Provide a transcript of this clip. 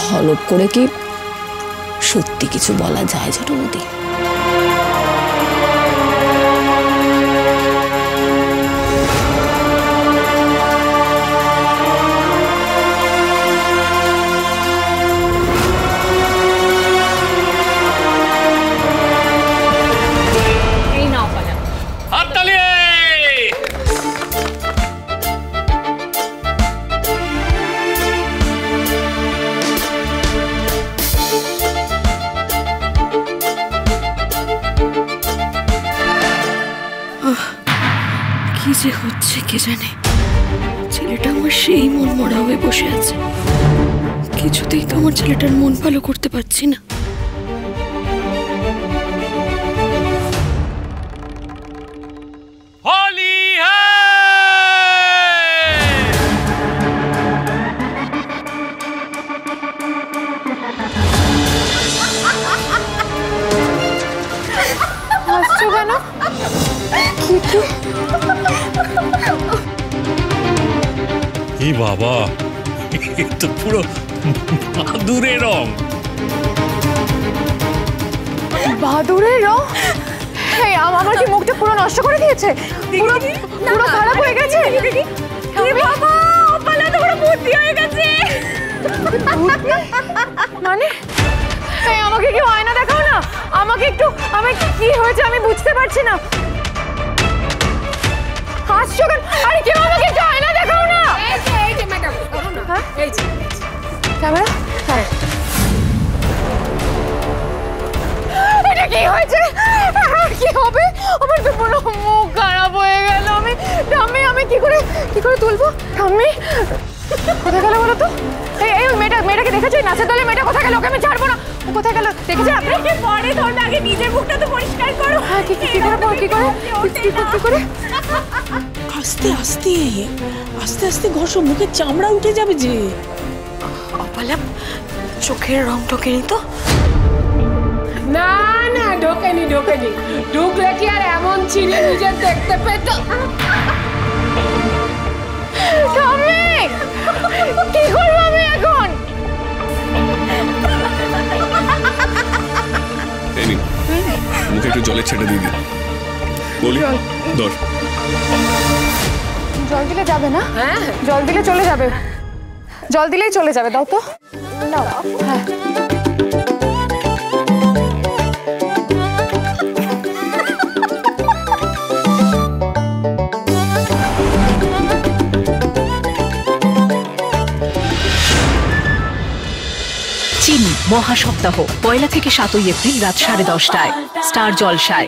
হলপ করে কি সত্যি কিছু বলা যায় যেটা ছোট কি যে হচ্ছে কে জানে। ছেলেটা আমার সেই মন মরা হয়ে বসে আছে। কিছুতেই তো আমার ছেলেটার মন ভালো করতে পারছি না। হাসছো কেন? বাবা তো পুরো মাদুরে রং। বাহাদুরের রং? এই আমার কি মুখটা পুরো নষ্ট করে দিয়েছে। পুরো পুরো খারাপ হয়ে গেছে? বাবা অপালা তো পুরো বুদ্ধি হয়ে গেছে। মানে? এই আমাকে কি আয়না দেখাও না? আমাকে একটু আমার কি কি হয়েছে আমি বুঝতে পারছি না। ক্যামেরা হ্যাঁ। এটা কি হয়েছে? কি হবে? আমার তো পুরো মুখ খারাপ হয়ে গেল। আমি ঠাম্মি আমি কি করে কি করে তুলবো? ঠাম্মি কোথায় গেল বলো তো? এই এই মেয়েটা মেয়েটাকে দেখেছ? নাচের দলে মেয়েটা কোথায় গেল? ওকে আমি ছাড়বো না। ও কোথায় গেল? দেখেছেন আপনি পরে ধরবে আগে নিজের মুখটা তো পরিষ্কার করো। হ্যাঁ কি করে কি করে? কি করে? করে আস্তে আস্তে আস্তে আস্তে ঘষো মুখের চামড়া উঠে যাবে যে। অপালা চোখের রং ঢোকেনি তো? না না ঢোকেনি ঢোকেনি। ঢুকলে কি আর এমন ছিল নিজের দেখতে পেত? ঠাম্মি কি করব আমি এখন? মুখে একটু ছেটে দিয়ে দিন। বলি ধর। জল দিলে যাবে না? হ্যাঁ। জল দিলে চলে যাবে। জল দিলেই চলে যাবে দাও তো। হ্যাঁ। চিনি মহাসপ্তাহ পয়লা থেকে সাতই এপ্রিল রাত সাড়ে দশটায় স্টার জলসায়।